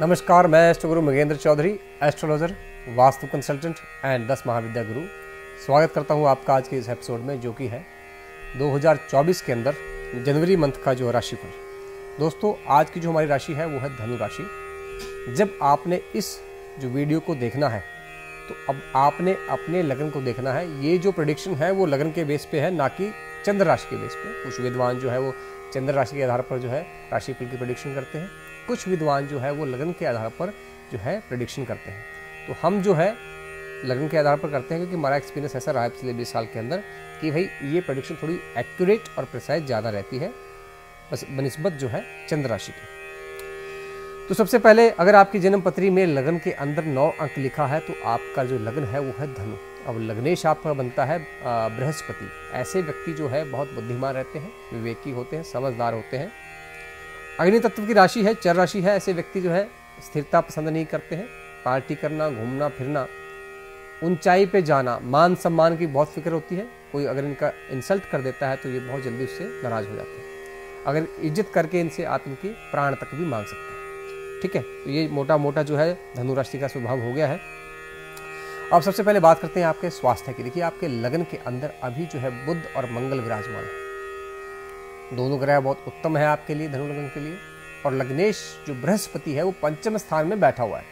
नमस्कार, मैं astro guru Magendra Chaudhary, astrologer, vastu consultant and दस महाविद्या गुरु। स्वागत करता हूँ आपका आज के इस एपिसोड में, जो कि है 2024 के अंदर, जनवरी मंथ का जो राशिफल दोस्तों, आज की जो हमारी राशि है, वो है धनु राशि। जब आपने इस जो वीडियो को देखना है तो अब आपने अपने लगन को देखना है। ये जो प्रोडिक्शन है, वो लगन के बेस पे है, ना कि चंद्र राशि के बेस पे। कुछ विद्वान जो है, वो चंद्र राशि के आधार पर जो है राशिफल की प्रोडिक्शन करते हैं। कुछ विद्वान जो है वो लगन के आधार पर जो है प्रिडिक्शन करते हैं। तो हम जो है लगन के आधार पर करते हैं क्योंकि हमारा एक्सपीरियंस ऐसा रहा है पिछले बीस साल के अंदर कि भाई ये प्रोडिक्शन थोड़ी एक्यूरेट और प्रिसाइज ज़्यादा रहती है। बस बनस्बत जो है चंद्र राशि की। तो सबसे पहले अगर आपकी जन्म पत्री में लगन के अंदर नौ अंक लिखा है तो आपका जो लगन है वो है धनु। अब लग्नेश आपका बनता है बृहस्पति। ऐसे व्यक्ति जो है बहुत बुद्धिमान रहते हैं, विवेकी होते हैं, समझदार होते हैं। अग्नि तत्व की राशि है, चर राशि है, ऐसे व्यक्ति जो है, स्थिरता पसंद नहीं करते हैं। पार्टी करना, घूमना, फिरना, ऊंचाई पे जाना, मान सम्मान की बहुत फ़िक्र होती है। कोई अगर इनका इंसल्ट कर देता है तो ये बहुत जल्दी उससे नाराज़ हो जाते हैं। अगर इज़्ज़त करके इनसे आप इनकी प्राण तक भी मांग सकते हैं। ठीक है? तो ये मोटा मोटा जो है धनु राशि का स्वभाव हो गया है। अब सबसे पहले बात करते हैं आपके स्वास्थ्य की। देखिए, आपके लगन के अंदर अभी जो है बुद्ध और मंगल विराजमान है। दोनों ग्रह बहुत उत्तम है आपके लिए धनु लग्न के लिए। और लग्नेश, जो बृहस्पति है, वो पंचम स्थान में बैठा हुआ है।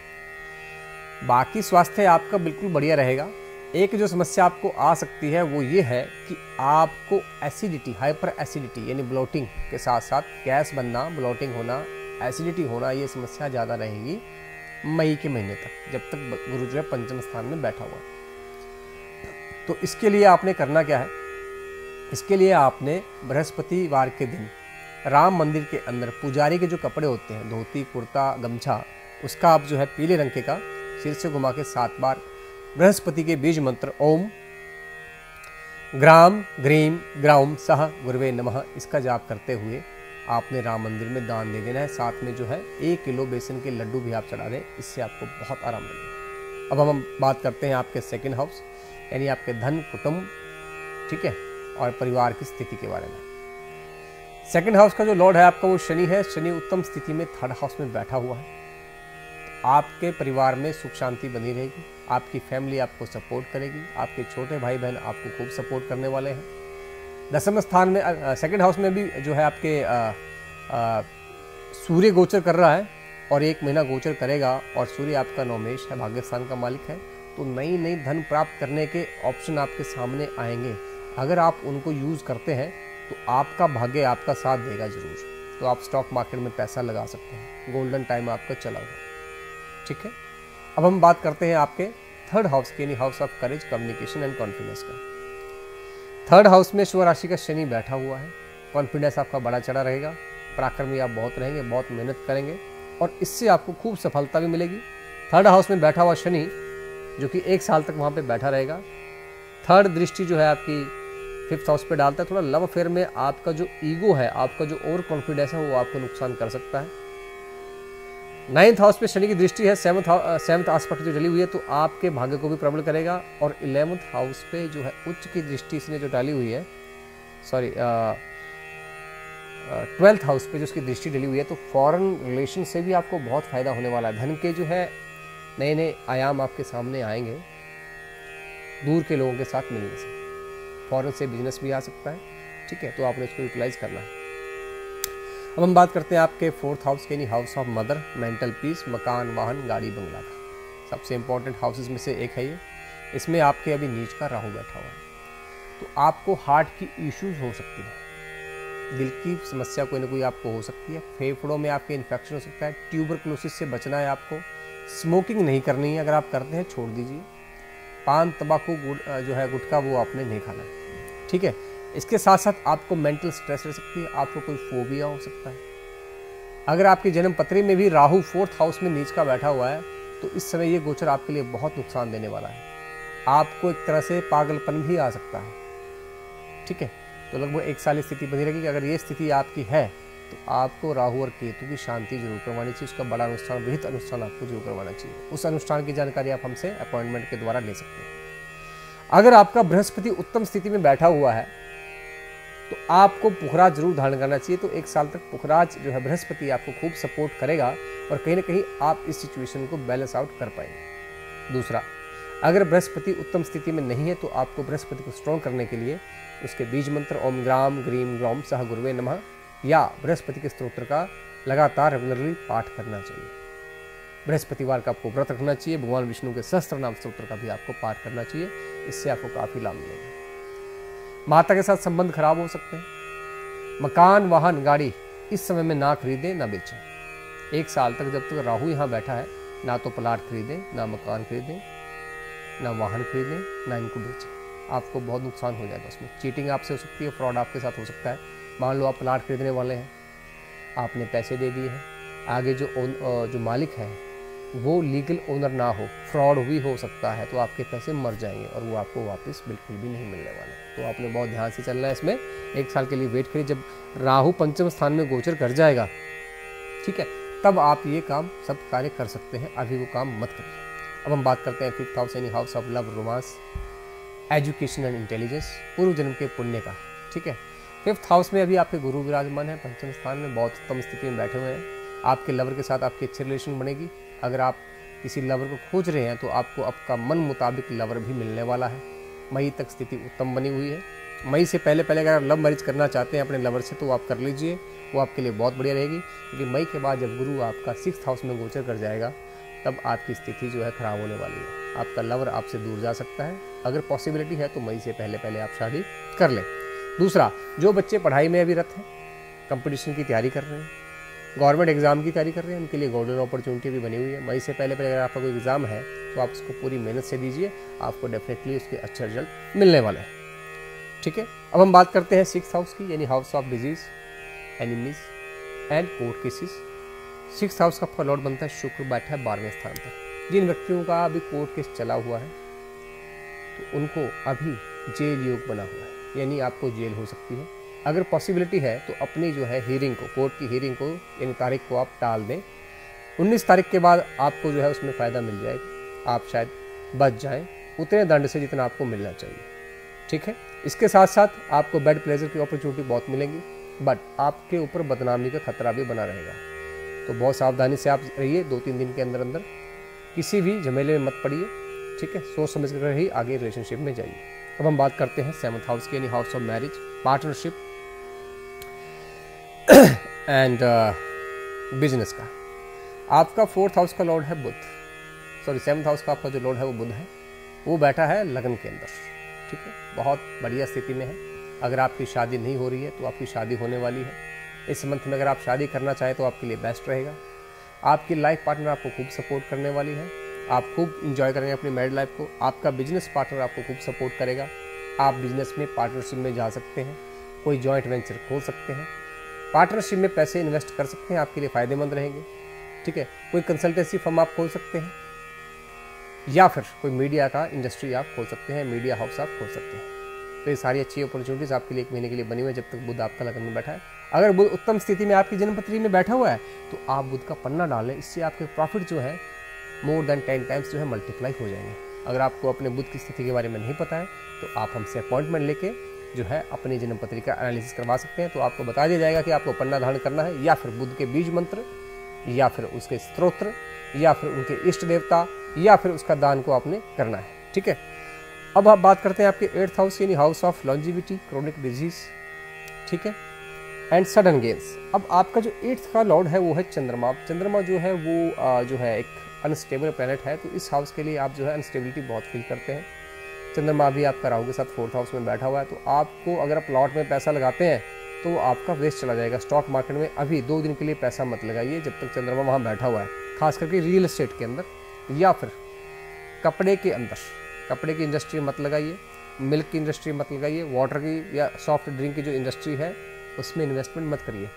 बाकी स्वास्थ्य आपका बिल्कुल बढ़िया रहेगा। एक जो समस्या आपको आ सकती है, वो ये है कि आपको एसिडिटी हाइपर एसिडिटी यानी ब्लोटिंग के साथ साथ गैस बनना ब्लोटिंग होना एसिडिटी होना, ये समस्या ज़्यादा रहेगी मई के महीने तक, जब तक गुरु जो है पंचम स्थान में बैठा हुआ तो इसके लिए आपने करना क्या है? इसके लिए आपने बृहस्पतिवार के दिन राम मंदिर के अंदर पुजारी के जो कपड़े होते हैं, धोती, कुर्ता, गमछा, उसका आप जो है पीले रंग के का सिर से घुमा के सात बार बृहस्पति के बीज मंत्र ओम, ग्राम, ग्रीम ग्राम सह, गुरुवे नमः, इसका जाप करते हुए आपने राम मंदिर में दान दे देना है। साथ में जो है एक किलो बेसन के लड्डू भी आप चढ़ा दें, इससे आपको बहुत आराम मिलेगा। अब हम बात करते हैं आपके सेकेंड हाउस यानी आपके धन कुटुंब, ठीक है? और परिवार की स्थिति के बारे में। सेकंड हाउस का जो लॉर्ड है आपका वो शनि है। शनि उत्तम स्थिति में थर्ड हाउस में बैठा हुआ है। तो आपके परिवार में सुख शांति बनी रहेगी। आपकी फैमिली आपको सपोर्ट करेगी। आपके छोटे भाई बहन आपको खूब सपोर्ट करने वाले हैं। दसम स्थान में सेकंड हाउस में भी जो है आपके सूर्य गोचर कर रहा है और एक महीना गोचर करेगा और सूर्य आपका नौमेश है, भाग्यस्थान का मालिक है। तो नई नई धन प्राप्त करने के ऑप्शन आपके सामने आएँगे। अगर आप उनको यूज़ करते हैं तो आपका भाग्य आपका साथ देगा ज़रूर। तो आप स्टॉक मार्केट में पैसा लगा सकते हैं। गोल्डन टाइम आपका चला हुआ। ठीक है? अब हम बात करते हैं आपके थर्ड हाउस के, यानी house of courage communication and confidence का। थर्ड हाउस में शिव राशि का शनि बैठा हुआ है। कॉन्फिडेंस आपका बड़ा चढ़ा रहेगा। पराक्रमी आप बहुत रहेंगे, बहुत मेहनत करेंगे और इससे आपको खूब सफलता भी मिलेगी। थर्ड हाउस में बैठा हुआ शनि, जो कि एक साल तक वहाँ पे बैठा रहेगा। थर्ड दृष्टि जो है आपकी फिफ्थ हाउस पे डालता है, थोड़ा लव अफेयर में आपका जो ईगो है, आपका जो ओवर कॉन्फिडेंस है, वो आपको नुकसान कर सकता है। नाइन्थ हाउस पे शनि की दृष्टि है सेवंथ सेवंथ आसपास जो डली हुई है तो आपके भाग्य को भी प्रबल करेगा और इलेवंथ हाउस पे जो है, उच्च की दृष्टि इसने जो डाली हुई है सॉरी ट्वेल्थ हाउस पे जो उसकी दृष्टि डली हुई है तो फॉरेन रिलेशन से भी आपको बहुत फ़ायदा होने वाला है। धन के जो है नए नए आयाम आपके सामने आएँगे, दूर के लोगों के साथ मिलने से। फॉरन से बिज़नेस भी आ सकता है। ठीक है तो आपने इसको यूटिलाइज करना है। अब हम बात करते हैं आपके फोर्थ हाउस के, यानी house of mother mental peace मकान, वाहन, गाड़ी, बंगला का। सबसे इंपॉर्टेंट हाउसेज में से एक है ये। इसमें आपके अभी नीच का राहु बैठा हुआ है। तो आपको हार्ट की इश्यूज़ हो सकती है। दिल की समस्या कोई ना कोई आपको हो सकती है। फेफड़ों में आपके इन्फेक्शन हो सकता है। ट्यूबरक्लोसिस से बचना है आपको। स्मोकिंग नहीं करनी है, अगर आप करते हैं, छोड़ दीजिए। पान, तंबाकू जो है, गुटखा, वो आपने नहीं खाना है। ठीक है? इसके साथ साथ आपको मेंटल स्ट्रेस रह सकती है, आपको कोई फोबिया हो सकता है। अगर आपकी जन्म पत्री में भी राहु फोर्थ हाउस में नीच का बैठा हुआ है तो इस समय ये गोचर आपके लिए बहुत नुकसान देने वाला है। आपको एक तरह से पागलपन भी आ सकता है। ठीक है? तो लगभग एक साल स्थिति बनी रहेगी अगर ये स्थिति आपकी है तो आपको राहु और केतु की शांति ज़रूर करवानी चाहिए, उसका बड़ा अनुष्ठान, विहित अनुष्ठान आपको ज़रूर करवाना चाहिए। उस अनुष्ठान की जानकारी आप हमसे अपॉइंटमेंट के द्वारा ले सकते हैं। अगर आपका बृहस्पति उत्तम स्थिति में बैठा हुआ है तो आपको पुखराज ज़रूर धारण करना चाहिए। तो एक साल तक पुखराज जो है, बृहस्पति आपको खूब सपोर्ट करेगा और कहीं ना कहीं आप इस सिचुएशन को बैलेंस आउट कर पाएँगे। दूसरा, अगर बृहस्पति उत्तम स्थिति में नहीं है तो आपको बृहस्पति को स्ट्रॉन्ग करने के लिए उसके बीज मंत्र ओम ग्राम ग्रीम ग्रौम सह गुरुवे नमः या बृहस्पति के स्त्रोत्र का लगातार रेगुलरली पाठ करना चाहिए। बृहस्पतिवार का आपको व्रत रखना चाहिए, भगवान विष्णु के सहस्त्र नाम स्त्रोत्र का भी आपको पाठ करना चाहिए, इससे आपको काफ़ी लाभ मिलेगा। माता के साथ संबंध खराब हो सकते हैं। मकान, वाहन, गाड़ी इस समय में ना खरीदें, ना बेचें। एक साल तक जब तक राहु यहाँ बैठा है, ना तो प्लाट खरीदें, ना मकान खरीदें, ना वाहन खरीदें, ना इनको बेचें। आपको बहुत नुकसान हो जाएगा उसमें। चीटिंग आपसे हो सकती है, फ्रॉड आपके साथ हो सकता है। मान लो आप प्लाट खरीदने वाले हैं, आपने पैसे दे दिए हैं, आगे जो ओन जो मालिक है, वो लीगल ओनर ना हो, फ्रॉड भी हो सकता है तो आपके पैसे मर जाएँगे और वो आपको वापस बिल्कुल भी नहीं मिलने वाले। तो आपने बहुत ध्यान से चलना है इसमें। एक साल के लिए वेट करिए, जब राहु पंचम स्थान में गोचर कर जाएगा, ठीक है, तब आप ये काम, सब कार्य कर सकते हैं, अभी वो काम मत करिए। अब हम बात करते हैं फिफ्थ हाउस यानी house of love romance education and intelligence पूर्व जन्म के पुण्य का, ठीक है? फिफ्थ हाउस में अभी आपके गुरु विराजमान है, पंचम स्थान में बहुत उत्तम स्थिति में बैठे हुए हैं। आपके लवर के साथ आपकी अच्छी रिलेशन बनेगी। अगर आप किसी लवर को खोज रहे हैं तो आपको आपका मन मुताबिक लवर भी मिलने वाला है। मई तक स्थिति उत्तम बनी हुई है। मई से पहले पहले अगर आप लव मैरिज करना चाहते हैं अपने लवर से तो आप कर लीजिए। वो आपके लिए बहुत बढ़िया रहेगी। क्योंकि मई के बाद जब गुरु आपका सिक्स हाउस में गोचर कर जाएगा, तब आपकी स्थिति जो है ख़राब होने वाली है। आपका लवर आपसे दूर जा सकता है। अगर पॉसिबिलिटी है तो मई से पहले पहले आप शादी कर लें। दूसरा, जो बच्चे पढ़ाई में अभी रत हैं कंपटीशन की तैयारी कर रहे हैं गवर्नमेंट एग्ज़ाम की तैयारी कर रहे हैं, उनके लिए गोल्डन अपॉर्चुनिटी भी बनी हुई है। मई से पहले पहले अगर आपका कोई एग्ज़ाम है तो आप उसको पूरी मेहनत से दीजिए, आपको डेफिनेटली उसके अच्छे रिज़ल्ट मिलने वाले हैं। ठीक है? अब हम बात करते हैं सिक्स हाउस की, यानी house of disease enemies and court cases six house का आपका लॉर्ड बनता है, शुक्र बैठा है बारहवें स्थान पर। जिन व्यक्तियों का अभी कोर्ट केस चला हुआ है तो उनको अभी जेल योग बना हुआ है। यानी आपको जेल हो सकती है। अगर पॉसिबिलिटी है तो अपनी जो है हीरिंग को कोर्ट की हीरिंग को यानी तारीख को आप टाल दें। 19 तारीख के बाद आपको जो है उसमें फ़ायदा मिल जाएगा आप शायद बच जाएँ। उतने दंड से जितना आपको मिलना चाहिए। ठीक है? इसके साथ साथ आपको बेड प्लेजर की अपॉर्चुनिटी बहुत मिलेंगी बट आपके ऊपर बदनामी का खतरा भी बना रहेगा। तो बहुत सावधानी से आप रहिए दो तीन दिन के अंदर अंदर किसी भी झमेले में मत पड़िए। ठीक है? सोच समझ कर ही आगे रिलेशनशिप में जाइए। अब हम बात करते हैं सेवंथ हाउस की यानी house of marriage partnership and business uh, का। आपका फोर्थ हाउस का लॉर्ड है बुद्ध। सॉरी सेवन्थ हाउस का आपका जो लॉर्ड है वो बुद्ध है। वो बैठा है लगन के अंदर ठीक है? बहुत बढ़िया स्थिति में है। अगर आपकी शादी नहीं हो रही है तो आपकी शादी होने वाली है। इस मंथ में अगर आप शादी करना चाहें तो आपके लिए बेस्ट रहेगा। आपकी लाइफ पार्टनर आपको खूब सपोर्ट करने वाली है। आप खूब इंजॉय करेंगे अपनी मैरिड लाइफ को। आपका बिज़नेस पार्टनर आपको खूब सपोर्ट करेगा। आप बिज़नेस में पार्टनरशिप में जा सकते हैं। कोई जॉइंट वेंचर खोल सकते हैं। पार्टनरशिप में पैसे इन्वेस्ट कर सकते हैं, आपके लिए फ़ायदेमंद रहेंगे। ठीक है? कोई कंसल्टेंसी फर्म आप खोल सकते हैं। या फिर कोई मीडिया का इंडस्ट्री आप खोल सकते हैं मीडिया हाउस आप खोल सकते हैं। तो ये सारी अच्छी अपॉर्चुनिटीज़ आपके लिए एक महीने के लिए बनी हुई है जब तक बुद्ध आपका लगन में बैठा है। अगर बुद्ध उत्तम स्थिति में आपकी जन्मपत्री में बैठा हुआ है तो आप बुद्ध का पन्ना डालें इससे आपके प्रॉफिट जो है मोर देन टेन टाइम्स जो है मल्टीप्लाई हो जाएँगे। अगर आपको अपने बुद्ध की स्थिति के बारे में नहीं पता है तो आप हमसे अपॉइंटमेंट लेके जो है अपनी जन्म पत्रिका एनालिसिस करवा सकते हैं। तो आपको बता दिया जाएगा कि आपको पन्ना धारण करना है, या फिर बुद्ध के बीज मंत्र, या फिर उसके स्त्रोत्र, या फिर उनके इष्ट देवता, या फिर उसका दान को आपने करना है। ठीक है? अब आप बात करते हैं आपके एट्थ हाउस यानी house of longevity chronic disease ठीक है? एंड सडन गेन्स अब आपका जो एट्थ का लॉर्ड है, वो है चंद्रमा। चंद्रमा जो है, वो जो है एक अनस्टेबल प्लानट है तो इस हाउस के लिए आप जो है अनस्टेबिलिटी बहुत फील करते हैं। चंद्रमा भी आपका राहु के साथ फोर्थ हाउस में बैठा हुआ है तो आपको अगर आप प्लॉट में पैसा लगाते हैं तो आपका वेस्ट चला जाएगा। स्टॉक मार्केट में अभी दो दिन के लिए पैसा मत लगाइए, जब तक चंद्रमा वहाँ बैठा हुआ है, खास करके रियल इस्टेट के अंदर, या फिर कपड़े के अंदर। कपड़े की इंडस्ट्री मत लगाइए मिल्क की इंडस्ट्री मत लगाइए वाटर की या सॉफ्ट ड्रिंक की जो इंडस्ट्री है, उसमें इन्वेस्टमेंट मत करिए।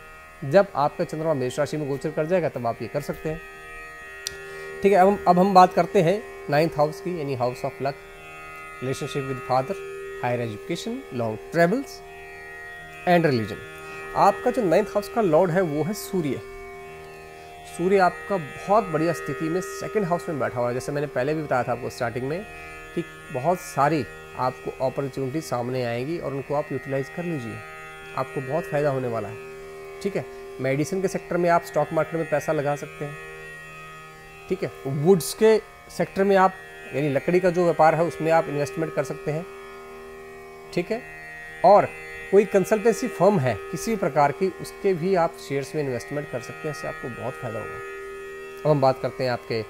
जब आपका चंद्रमा मेष राशि में गोचर कर जाएगा, तब आप ये कर सकते हैं। ठीक है, अब अब हम बात करते हैं नाइन्थ हाउस की, यानी house of luck relationship with father higher education long travels and religion आपका जो नाइन्थ हाउस का लॉर्ड है, वो है सूर्य। सूर्य आपका बहुत बढ़िया स्थिति में सेकेंड हाउस में बैठा हुआ है। जैसे मैंने पहले भी बताया था आपको स्टार्टिंग में कि बहुत सारी आपको अपॉर्चुनिटी सामने आएगी और उनको आप यूटिलाइज कर लीजिए। आपको बहुत फ़ायदा होने वाला है। ठीक है मेडिसिन के सेक्टर में आप स्टॉक मार्केट में पैसा लगा सकते हैं। ठीक है? वुड्स के सेक्टर में आप, यानी लकड़ी का जो व्यापार है, उसमें आप इन्वेस्टमेंट कर सकते हैं। ठीक है? और कोई कंसल्टेंसी फर्म है, किसी भी प्रकार की, उसके भी आप शेयर्स में इन्वेस्टमेंट कर सकते हैं, इससे आपको बहुत फ़ायदा होगा। अब हम बात करते हैं आपके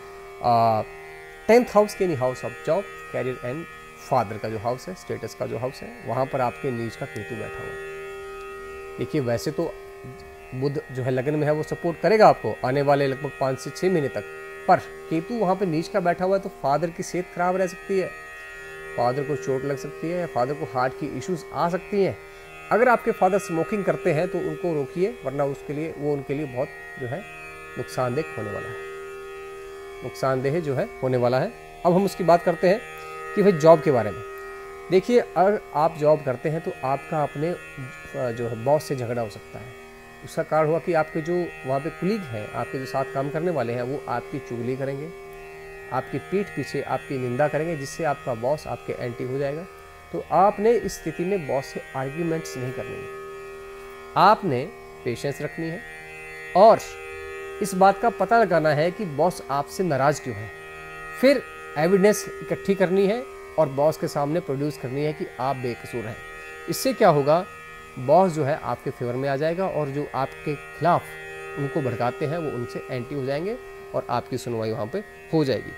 टेंथ हाउस के, यानी house of job career and father का जो हाउस है स्टेटस का जो हाउस है, वहाँ पर आपके नीच का केतु बैठा हुआ देखिए, वैसे तो बुद्ध जो है, लगन में है, वो सपोर्ट करेगा आपको, आने वाले लगभग पाँच से छः महीने तक। पर। केतु वहाँ पे नीच का बैठा हुआ है तो फादर की सेहत खराब रह सकती है। फादर को चोट लग सकती है या फादर को हार्ट की इश्यूज़ आ सकती हैं। अगर आपके फादर स्मोकिंग करते हैं तो उनको रोकिए, वरना उसके लिए, वो उनके लिए बहुत जो है, नुकसानदेह होने वाला है। नुकसानदेह जो है, होने वाला है। अब हम उसकी बात करते हैं कि भाई जॉब के बारे में। देखिए, अगर आप जॉब करते हैं तो आपका अपने जो है, बॉस से झगड़ा हो सकता है। उसका कारण हुआ कि आपके जो वहाँ पे कुलीग हैं, आपके जो साथ काम करने वाले हैं, वो आपकी चुगली करेंगे, आपकी पीठ पीछे आपकी निंदा करेंगे, जिससे आपका बॉस आपके एंटी हो जाएगा। तो आपने इस स्थिति में बॉस से आर्ग्यूमेंट्स नहीं करनी है। आपने पेशेंस रखनी है और इस बात का पता लगाना है कि बॉस आपसे नाराज़ क्यों है। फिर एविडेंस इकट्ठी करनी है और बॉस के सामने प्रोड्यूस करनी है कि आप बेकसूर हैं। इससे क्या होगा बॉस जो है आपके फेवर में आ जाएगा और जो आपके खिलाफ उनको भड़काते हैं, वो उनसे एंटी हो जाएँगे और आपकी सुनवाई वहाँ पर हो जाएगी।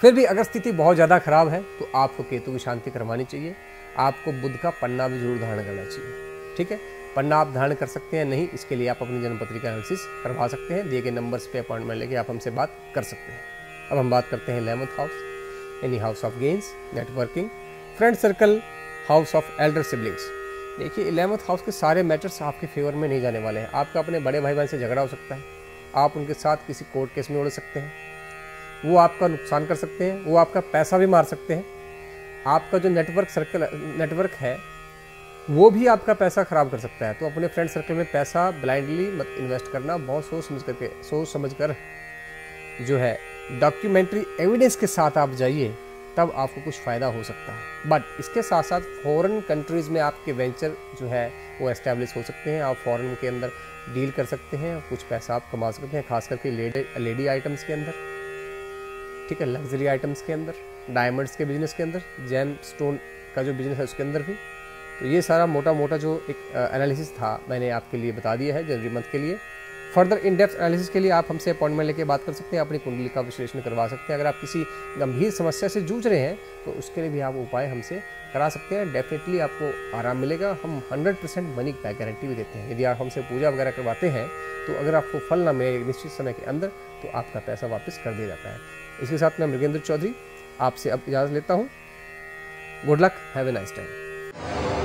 फिर भी अगर स्थिति बहुत ज़्यादा खराब है तो आपको केतु की शांति करवानी चाहिए। आपको बुद्ध का पन्ना भी ज़रूर धारण करना चाहिए। ठीक है? पन्ना आप धारण कर सकते हैं, नहीं, इसके लिए आप अपनी जन्म पत्रिका एनालिसिस करवा सकते हैं। दिए गए नंबर्स पे अपॉइंटमेंट लेके आप हमसे बात कर सकते हैं। अब हम बात करते हैं लेमथ हाउस यानी house of gains networking friend circle house of elder siblings देखिए, इलेवंथ हाउस के सारे मैटर्स आपके फेवर में नहीं जाने वाले हैं। आपका अपने बड़े भाई बहन से झगड़ा हो सकता है। आप उनके साथ किसी कोर्ट केस में उड़ सकते हैं। वो आपका नुकसान कर सकते हैं, वो आपका पैसा भी मार सकते हैं। आपका जो नेटवर्क सर्कल, नेटवर्क है, वो भी आपका पैसा खराब कर सकता है। तो अपने फ्रेंड सर्कल में पैसा ब्लाइंडली मत इन्वेस्ट करना, बहुत सोच समझ करके, सोच समझ कर जो है, डॉक्यूमेंट्री एविडेंस के साथ आप जाइए। तब आपको कुछ फ़ायदा हो सकता है। बट इसके साथ साथ फॉरेन कंट्रीज़ में आपके वेंचर जो है, वो एस्टेब्लिश हो सकते हैं। आप फॉरेन के अंदर डील कर सकते हैं। कुछ पैसा आप कमा सकते हैं, खास करके लेडी लेडी आइटम्स के अंदर। ठीक है लग्जरी आइटम्स के अंदर डायमंड्स के बिज़नेस के अंदर जैम स्टोन का जो बिज़नेस है उसके अंदर भी। तो ये सारा मोटा मोटा जो एक एनालिसिस था, मैंने आपके लिए बता दिया है जनवरी मंथ के लिए। फर्दर इन डेप्थ एनालिसिस के लिए आप हमसे अपॉइंटमेंट लेके बात कर सकते हैं, अपनी कुंडली का विश्लेषण करवा सकते हैं। अगर आप किसी गंभीर समस्या से जूझ रहे हैं तो उसके लिए भी आप उपाय हमसे करा सकते हैं। डेफिनेटली आपको आराम मिलेगा। हम 100 परसेंट मनी बैक गारंटी भी देते हैं। यदि आप हमसे पूजा वगैरह करवाते हैं तो अगर आपको फल ना मिले निश्चित समय के अंदर तो आपका पैसा वापस कर दिया जाता है। इसके साथ मैं मृगेंद्र चौधरी आपसे अब इजाज़त लेता हूँ। Good luck have a nice time